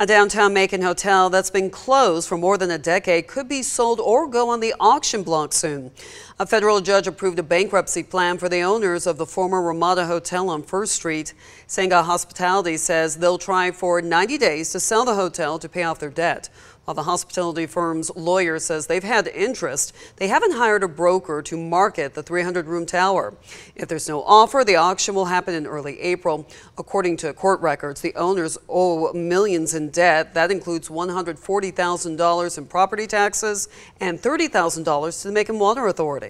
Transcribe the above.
A downtown Macon hotel that's been closed for more than a decade could be sold or go on the auction block soon. A federal judge approved a bankruptcy plan for the owners of the former Ramada Hotel on First Street. Sangha Hospitality says they'll try for 90 days to sell the hotel to pay off their debt. The hospitality firm's lawyer says they've had interest, they haven't hired a broker to market the 300 room tower. If there's no offer, the auction will happen in early April. According to court records, the owners owe millions in debt. That includes $140,000 in property taxes and $30,000 to the Macon Water Authority.